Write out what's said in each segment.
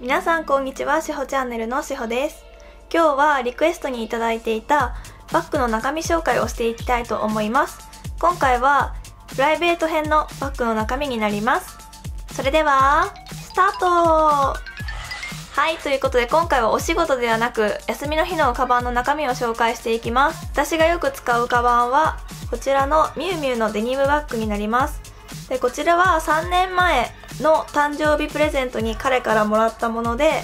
皆さんこんにちは、しほチャンネルのしほです。今日はリクエストにいただいていたバッグの中身紹介をしていきたいと思います。今回はプライベート編のバッグの中身になります。それでは、スタートはい、ということで今回はお仕事ではなく休みの日のカバンの中身を紹介していきます。私がよく使うカバンはこちらのミュウミュウのデニムバッグになります。で、こちらは3年前の誕生日プレゼントに彼からもらったもので、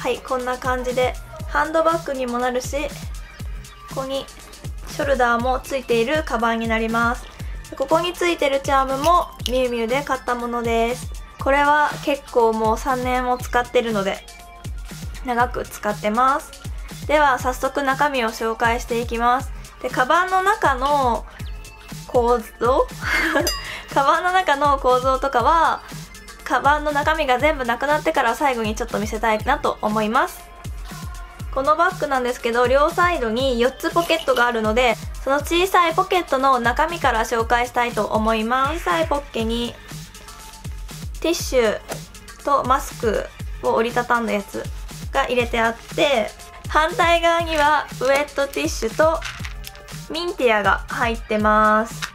はい、こんな感じでハンドバッグにもなるし、ここにショルダーもついているカバンになります。ここについてるチャームもミュウミュウで買ったものです。これは結構もう3年も使ってるので長く使ってます。では早速中身を紹介していきます。で、カバンの中の構造？カバンの中の構造とかはカバンの中身が全部なくなってから最後にちょっと見せたいなと思います。このバッグなんですけど両サイドに4つポケットがあるのでその小さいポケットの中身から紹介したいと思います。小さいポッケにティッシュとマスクを折りたたんだやつが入れてあって反対側にはウェットティッシュとミンティアが入ってます。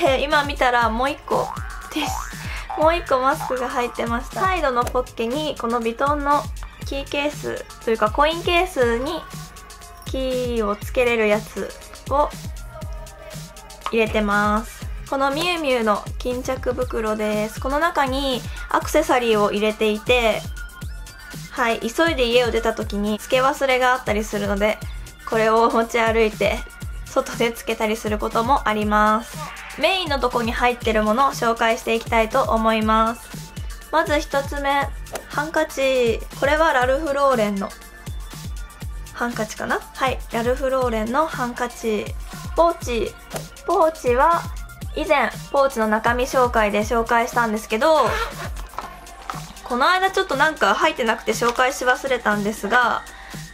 で今見たらもう一個。です。もう一個マスクが入ってました。サイドのポッケにこのビトンのキーケースというかコインケースにキーをつけれるやつを入れてます。このミュウミュウの巾着袋です。この中にアクセサリーを入れていてはい急いで家を出た時に付け忘れがあったりするのでこれを持ち歩いて外でつけたりすることもあります。メインのとこに入ってるものを紹介していきたいと思います。まず1つ目ハンカチ。これはラルフローレンのハンカチかな？はいラルフローレンのハンカチ。ポーチ。ポーチは以前ポーチの中身紹介で紹介したんですけどこの間ちょっとなんか入ってなくて紹介し忘れたんですが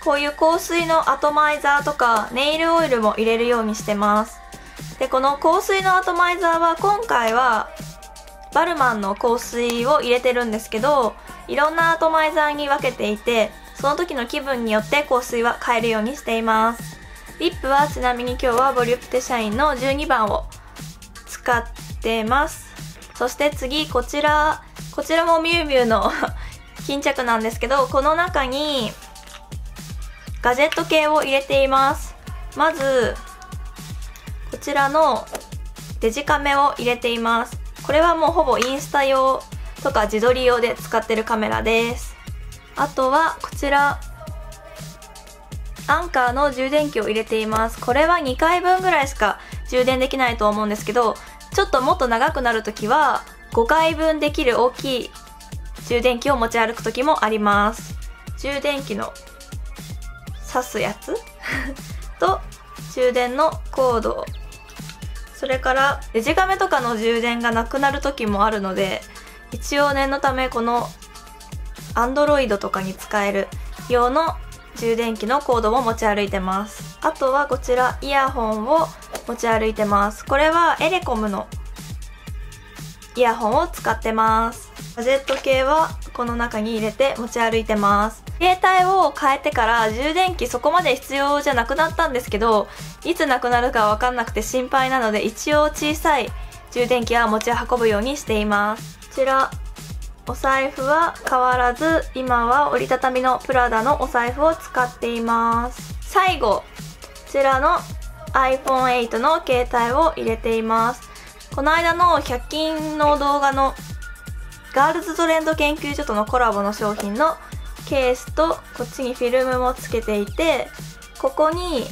こういう香水のアトマイザーとかネイルオイルも入れるようにしてます。でこの香水のアトマイザーは今回はバルマンの香水を入れてるんですけどいろんなアトマイザーに分けていてその時の気分によって香水は変えるようにしています。リップはちなみに今日はボリュプテシャインの12番を使ってます。そして次こちらこちらもミュウミュウの 巾着なんですけどこの中にガジェット系を入れています。まずこちらのデジカメを入れています。これはもうほぼインスタ用とか自撮り用で使ってるカメラです。あとはこちらアンカーの充電器を入れています。これは2回分ぐらいしか充電できないと思うんですけどちょっともっと長くなるときは5回分できる大きい充電器を持ち歩く時もあります。充電器の挿すやつ？と 充電のコードそれからデジカメとかの充電がなくなる時もあるので一応念のためこの Android とかに使える用の充電器のコードを持ち歩いてますあとはこちらイヤホンを持ち歩いてますこれはエレコムのイヤホンを使ってますガジェット系はこの中に入れて持ち歩いてます。携帯を変えてから充電器そこまで必要じゃなくなったんですけどいつなくなるかわかんなくて心配なので一応小さい充電器は持ち運ぶようにしています。こちらお財布は変わらず今は折りたたみのプラダのお財布を使っています。最後こちらの iPhone8 の携帯を入れています。この間の100均の動画のガールズトレンド研究所とのコラボの商品のケースとこっちにフィルムもつけていてここに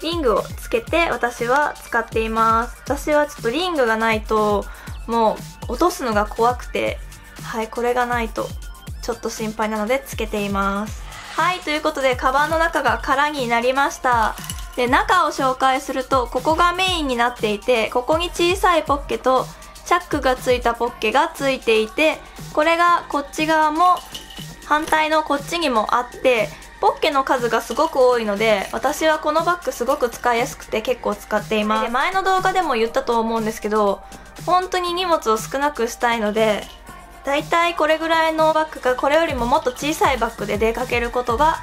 リングをつけて私は使っています。私はちょっとリングがないともう落とすのが怖くてはいこれがないとちょっと心配なのでつけています。はいということでカバンの中が空になりました。で中を紹介するとここがメインになっていてここに小さいポッケとチャックがついたポッケがついていてこれがこっち側も反対のこっちにもあってポッケの数がすごく多いので私はこのバッグすごく使いやすくて結構使っています。前の動画でも言ったと思うんですけど本当に荷物を少なくしたいのでだいたいこれぐらいのバッグかこれよりももっと小さいバッグで出かけることが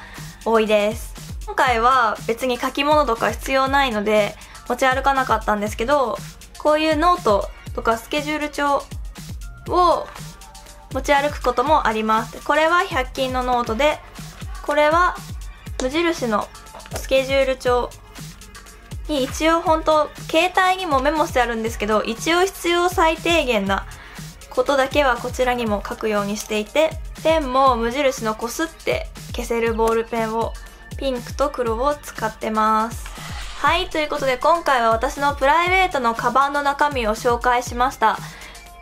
多いです。今回は別に書き物とか必要ないので持ち歩かなかったんですけどこういうノートとかスケジュール帳を持ち歩くこともあります。これは100均のノートでこれは無印のスケジュール帳に一応本当携帯にもメモしてあるんですけど一応必要最低限なことだけはこちらにも書くようにしていてペンも無印のこすって消せるボールペンをピンクと黒を使ってます。はいということで今回は私のプライベートのカバンの中身を紹介しました。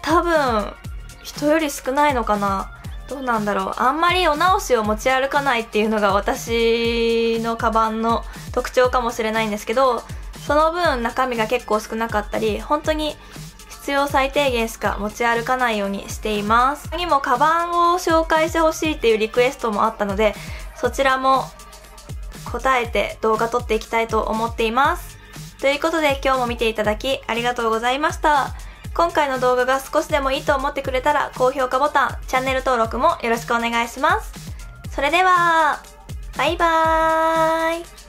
多分人より少ないのかな？どうなんだろう？あんまりお直しを持ち歩かないっていうのが私のカバンの特徴かもしれないんですけどその分中身が結構少なかったり本当に必要最低限しか持ち歩かないようにしています。他にもカバンを紹介してほしいっていうリクエストもあったのでそちらも答えて動画撮っていきたいと思っています。ということで今日も見ていただきありがとうございました。今回の動画が少しでもいいと思ってくれたら高評価ボタン、チャンネル登録もよろしくお願いします。それでは、バイバーイ。